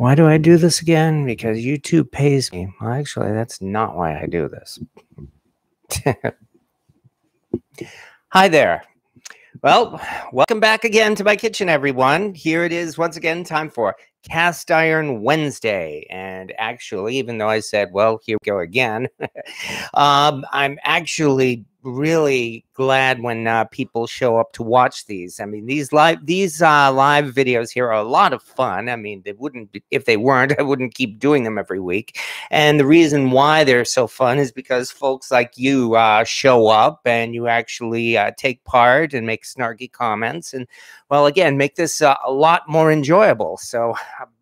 Why do I do this again? Because YouTube pays me. Well, actually, that's not why I do this. Hi there. Well, welcome back again to my kitchen, everyone. Here it is once again, time for Cast Iron Wednesday. And actually, even though I said, well, here we go again, um, I'm actually really glad when uh, people show up to watch these. I mean, these live these uh, live videos here are a lot of fun. I mean, they wouldn't be, if they weren't, I wouldn't keep doing them every week. And the reason why they're so fun is because folks like you uh, show up and you actually uh, take part and make snarky comments and well, again, make this uh, a lot more enjoyable. So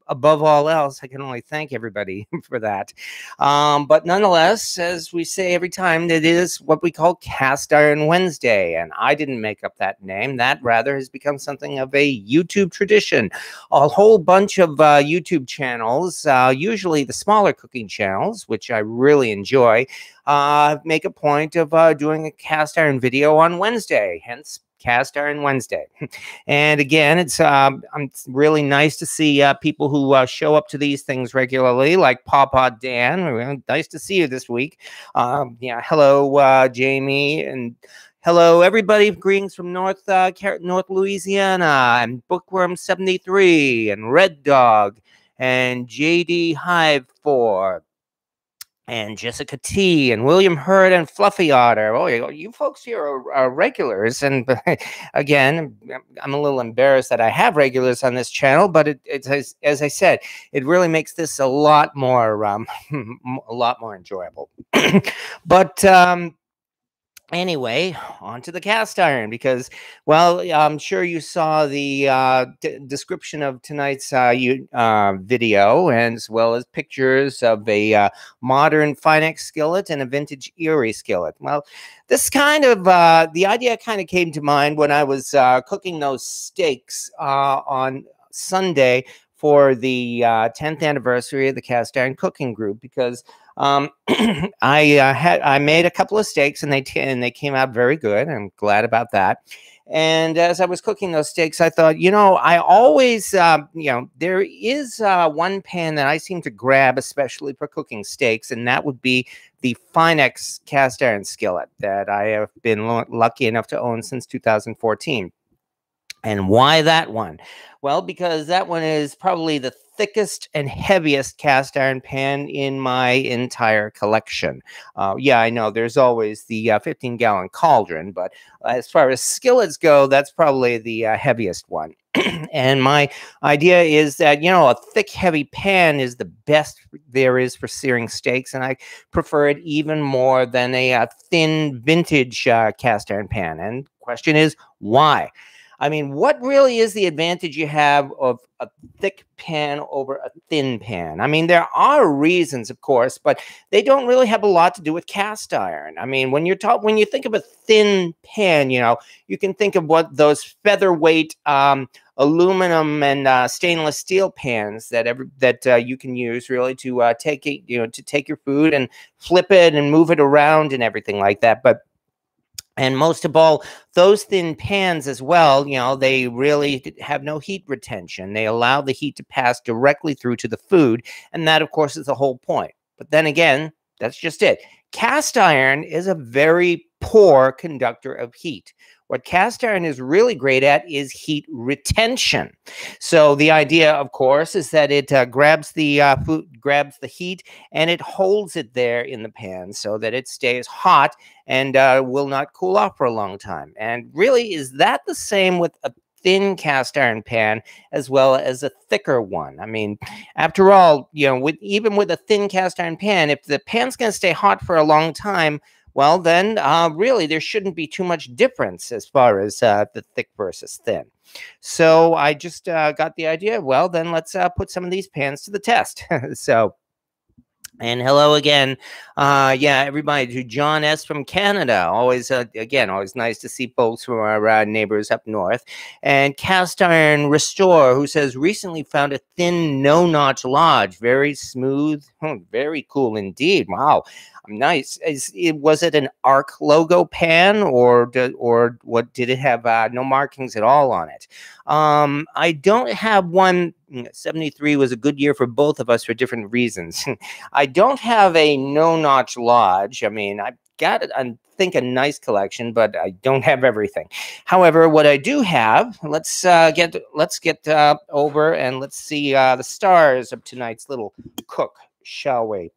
above all else, I can only thank everybody for that. Um, but nonetheless, as we say every time, it is what we call Cast Iron Wednesday. And I didn't make up that name. That rather has become something of a YouTube tradition. A whole bunch of uh, YouTube channels, uh, usually the smaller cooking channels, which I really enjoy, uh, make a point of uh, doing a cast iron video on Wednesday. Hence, Cast Iron Wednesday. and again, it's um, it's really nice to see uh, people who uh, show up to these things regularly, like Papa Dan. Nice to see you this week. Um, yeah, hello, uh, Jamie, and hello, everybody. Greetings from North uh, North Louisiana, and Bookworm seventy three, and Red Dog, and JD Hive four and Jessica T and William Hurd and Fluffy Otter. Oh, you folks here are, are, regulars. And again, I'm a little embarrassed that I have regulars on this channel, but it, as I said, it really makes this a lot more, um, a lot more enjoyable. but um, anyway, on to the cast iron because, well, I'm sure you saw the uh, description of tonight's uh, you, uh, video, as well as pictures of a uh, modern Finex skillet and a vintage Erie skillet. Well, this kind of uh, the idea kind of came to mind when I was uh, cooking those steaks on Sunday for the 10th anniversary of the cast iron cooking group because um, I uh, had I made a couple of steaks and they and they came out very good. I'm glad about that. And as I was cooking those steaks, I thought, you know, I always, uh, you know, there is uh, one pan that I seem to grab, especially for cooking steaks, and that would be the Finex cast iron skillet that I have been lucky enough to own since 2014. And why that one? Well, because that one is probably the thickest and heaviest cast iron pan in my entire collection. Uh, yeah, I know there's always the uh, 15 gallon cauldron, but as far as skillets go, that's probably the uh, heaviest one. and my idea is that, you know, a thick, heavy pan is the best there is for searing steaks. And I prefer it even more than a, a uh, thin vintage uh, cast iron pan. And question is, why? I mean, what really is the advantage you have of a thick pan over a thin pan? I mean, there are reasons, of course, but they don't really have a lot to do with cast iron. I mean, when you're talk when you think of a thin pan, you know, you can think of what those featherweight um, aluminum and uh, stainless steel pans that every that uh, you can use really to uh, take it, you know, to take your food and flip it and move it around and everything like that. But and most of all, those thin pans as well, you know, they really have no heat retention. They allow the heat to pass directly through to the food. And that, of course, is the whole point. But then again, that's just it. Cast iron is a very poor conductor of heat. What cast iron is really great at is heat retention. So the idea, of course, is that it uh, grabs the uh, food, grabs the heat, and it holds it there in the pan so that it stays hot and uh, will not cool off for a long time. And really, is that the same with a thin cast iron pan as well as a thicker one. I mean, after all, you know, with even with a thin cast iron pan, if the pan's going to stay hot for a long time, well, then uh, really there shouldn't be too much difference as far as uh, the thick versus thin. So I just uh, got the idea. Well, then let's uh, put some of these pans to the test. so and hello again. Uh, yeah, everybody to John S. from Canada. Always, uh, again, always nice to see folks from our uh, neighbors up north. And Cast Iron Restore, who says recently found a thin no notch lodge. Very smooth. Hmm, very cool indeed. Wow. Nice. Is was it an ARC logo pan or did, or what did it have uh, no markings at all on it? Um, I don't have one 73 was a good year for both of us for different reasons. I don't have a no notch lodge. I mean, I've got, I think, a nice collection, but I don't have everything. However, what I do have, let's uh, get let's get uh, over and let's see uh, the stars of tonight's little cook, shall we?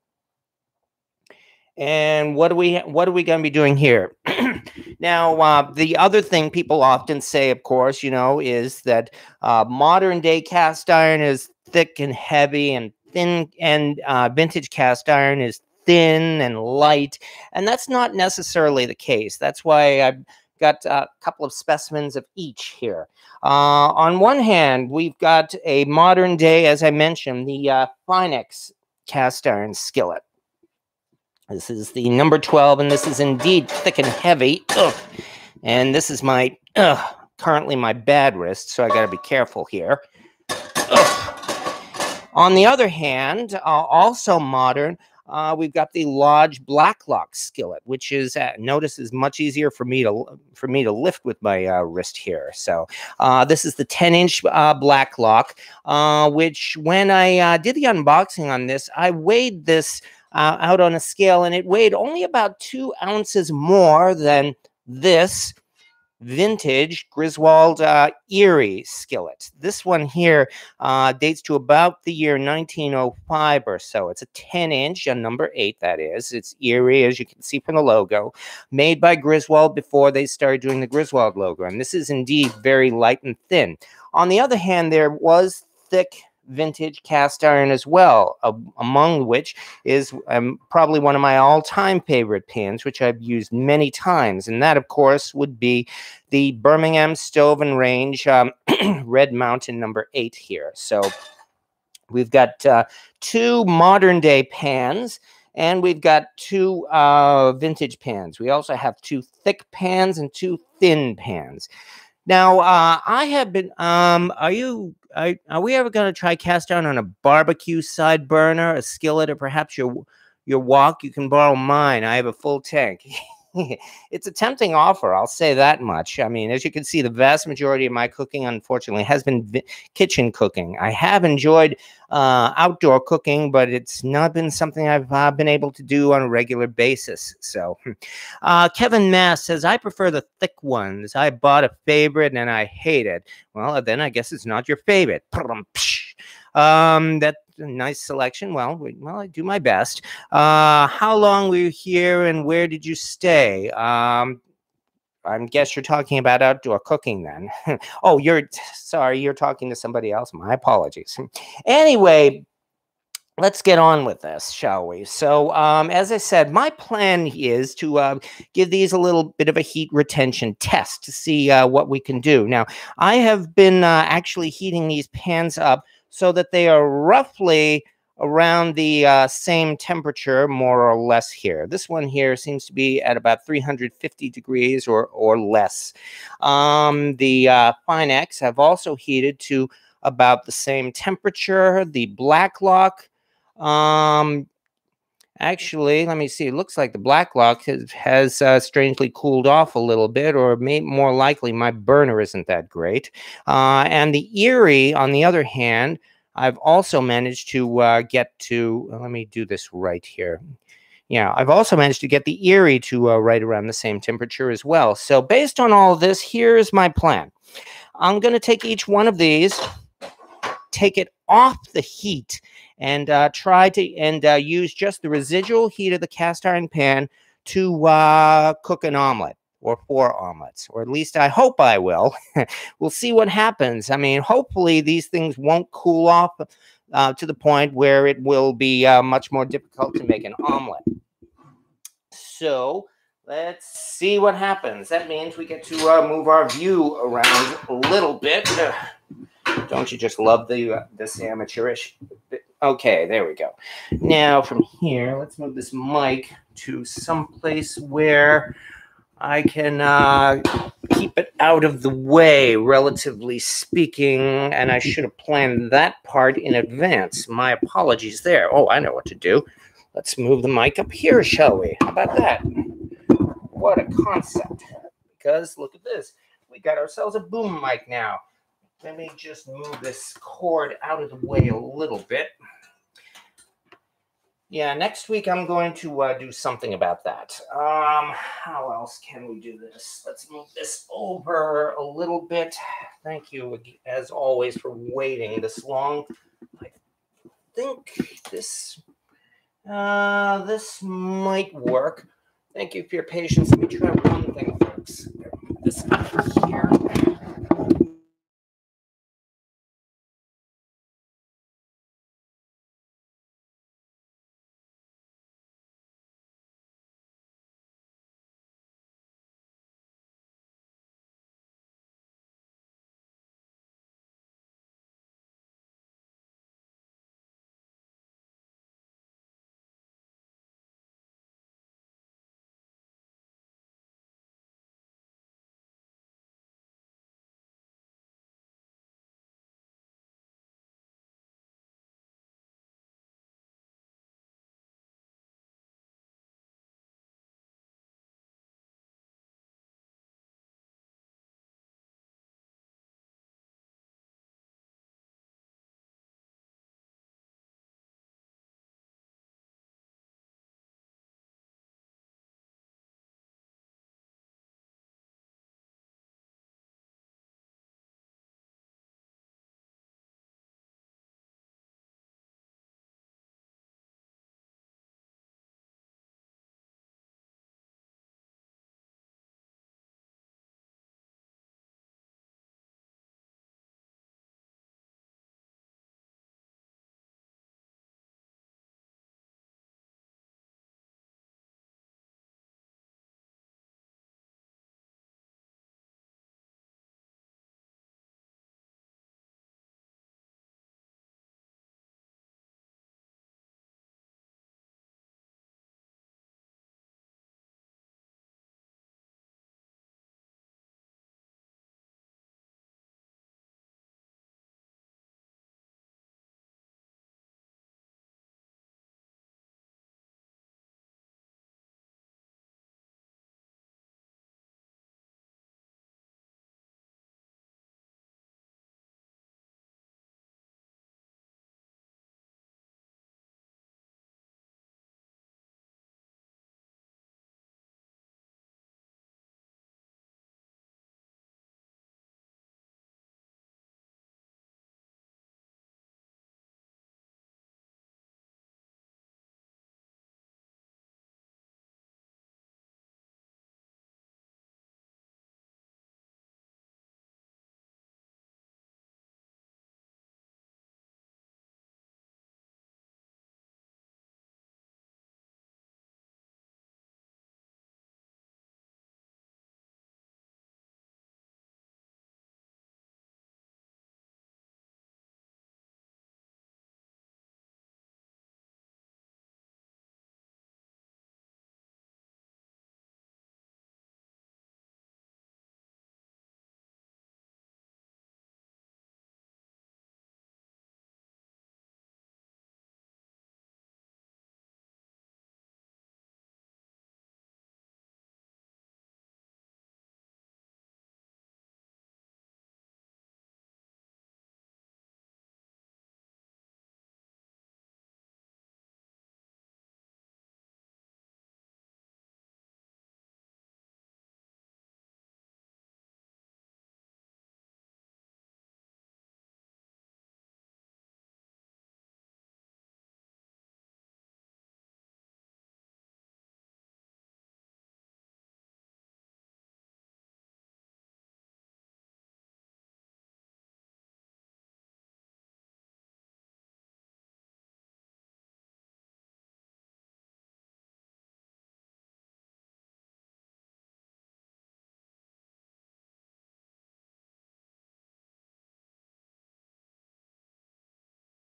And what are we what are we going to be doing here? now, uh, the other thing people often say, of course, you know, is that uh, modern day cast iron is thick and heavy, and thin, and uh, vintage cast iron is thin and light, and that's not necessarily the case. That's why I've got a couple of specimens of each here. Uh, on one hand, we've got a modern day, as I mentioned, the uh, Finex cast iron skillet. This is the number 12, and this is indeed thick and heavy. Ugh. And this is my, ugh, currently my bad wrist, so I got to be careful here. Ugh. On the other hand, uh, also modern, uh, we've got the Lodge Blacklock skillet, which is uh, notice is much easier for me to for me to lift with my uh, wrist here. So uh, this is the 10 inch uh, Blacklock, uh, which when I did the unboxing on this, I weighed this uh, out on a scale, and it weighed only about two ounces more than this vintage Griswold uh, Erie skillet. This one here uh, dates to about the year 1905 or so. It's a 10 inch, a number eight, that is. It's Erie, as you can see from the logo, made by Griswold before they started doing the Griswold logo. And this is indeed very light and thin. On the other hand, there was thick vintage cast iron as well, uh, among which is um, probably one of my all time favorite pans, which I've used many times. And that, of course, would be the Birmingham Stove and Range um, Red Mountain number eight here. So we've got uh, two modern day pans. And we've got two uh, vintage pans. We also have two thick pans and two thin pans. Now, uh, I have been. Um, are you? Are, are we ever going to try cast iron on a barbecue side burner, a skillet, or perhaps your your wok? You can borrow mine. I have a full tank. it's a tempting offer, I'll say that much. I mean, as you can see, the vast majority of my cooking, unfortunately, has been kitchen cooking. I have enjoyed uh, outdoor cooking, but it's not been something I've uh, been able to do on a regular basis. So, hmm. uh, Kevin Mass says, I prefer the thick ones. I bought a favorite and I hate it. Well, then I guess it's not your favorite. Um, that nice selection. Well, well, I do my best. Uh, how long were you here, and where did you stay? Um, I guess you're talking about outdoor cooking then. oh, you're sorry, you're talking to somebody else. My apologies. Anyway, let's get on with this, shall we? So, um, as I said, my plan is to uh, give these a little bit of a heat retention test to see uh, what we can do. Now, I have been uh, actually heating these pans up so that they are roughly around the uh, same temperature, more or less here. This one here seems to be at about 350 degrees or, or less. Um, the uh, Finex have also heated to about the same temperature. The Blacklock, um, actually, let me see. It looks like the Blacklock has, has uh, strangely cooled off a little bit, or may, more likely, my burner isn't that great. Uh, and the Erie, on the other hand, I've also managed to uh, get to, uh, let me do this right here. Yeah, I've also managed to get the Erie to uh, right around the same temperature as well. So based on all this, here's my plan. I'm going to take each one of these, take it off the heat, and uh, try to and uh, use just the residual heat of the cast iron pan to uh, cook an omelet or four omelets, or at least I hope I will. we'll see what happens. I mean, hopefully these things won't cool off uh, to the point where it will be uh, much more difficult to make an omelet. So let's see what happens. That means we get to uh, move our view around a little bit. Don't you just love the uh, this amateurish? Okay, there we go. Now from here, let's move this mic to some place where I can uh, keep it out of the way, relatively speaking, and I should have planned that part in advance. My apologies there. Oh, I know what to do. Let's move the mic up here, shall we? How about that? What a concept. Because look at this. We got ourselves a boom mic now. Let me just move this cord out of the way a little bit. Yeah, next week I'm going to uh, do something about that. Um, how else can we do this? Let's move this over a little bit. Thank you, as always, for waiting this long. I think this uh, this might work. Thank you for your patience. Let me try one thing, folks. This up here.